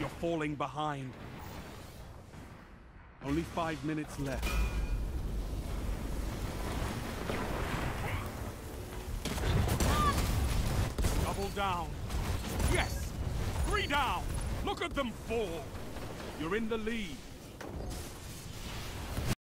You're falling behind. Only five minutes left. Double down. Yes! Three down! Look at them fall! You're in the lead.